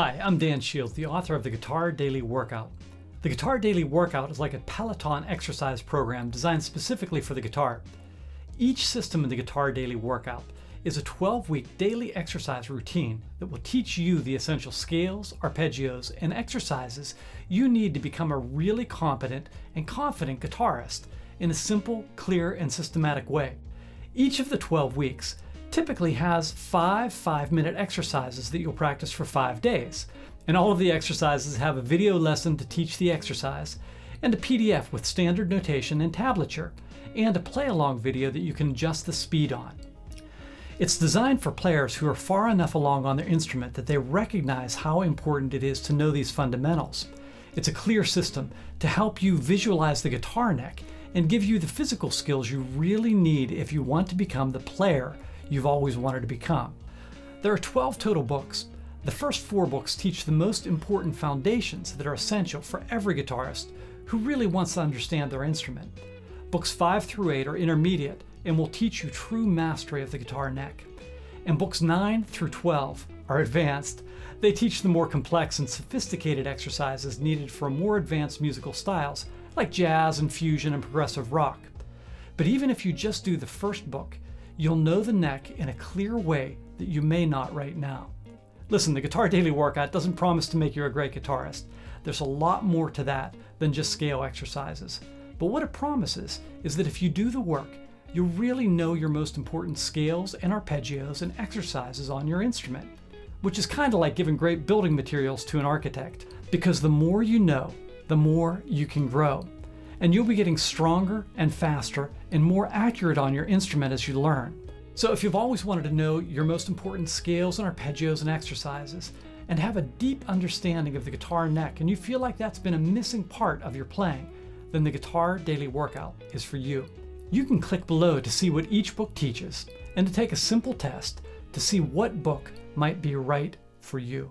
Hi, I'm Dan Shields, the author of the Guitar Daily Workout. The Guitar Daily Workout is like a Peloton exercise program designed specifically for the guitar. Each system in the Guitar Daily Workout is a 12 week daily exercise routine that will teach you the essential scales, arpeggios, and exercises you need to become a really competent and confident guitarist in a simple, clear, and systematic way. Each of the 12 weeks typically has five five minute exercises that you'll practice for five days. And all of the exercises have a video lesson to teach the exercise, and a PDF with standard notation and tablature, and a play along video that you can adjust the speed on. It's designed for players who are far enough along on their instrument that they recognize how important it is to know these fundamentals. It's a clear system to help you visualize the guitar neck and give you the physical skills you really need if you want to become the player you've always wanted to become. There are 12 total books. The first four books teach the most important foundations that are essential for every guitarist who really wants to understand their instrument. Books 5 through 8 are intermediate and will teach you true mastery of the guitar neck. And books 9 through 12 are advanced. They teach the more complex and sophisticated exercises needed for more advanced musical styles, like jazz and fusion and progressive rock. But even if you just do the first book, you'll know the neck in a clear way that you may not right now. Listen, the Guitar Daily Workout doesn't promise to make you a great guitarist. There's a lot more to that than just scale exercises. But what it promises is that if you do the work, you'll really know your most important scales and arpeggios and exercises on your instrument, which is kind of like giving great building materials to an architect, because the more you know, the more you can grow and you'll be getting stronger and faster and more accurate on your instrument as you learn. So if you've always wanted to know your most important scales and arpeggios and exercises, and have a deep understanding of the guitar neck, and you feel like that's been a missing part of your playing, then the Guitar Daily Workout is for you. You can click below to see what each book teaches, and to take a simple test to see what book might be right for you.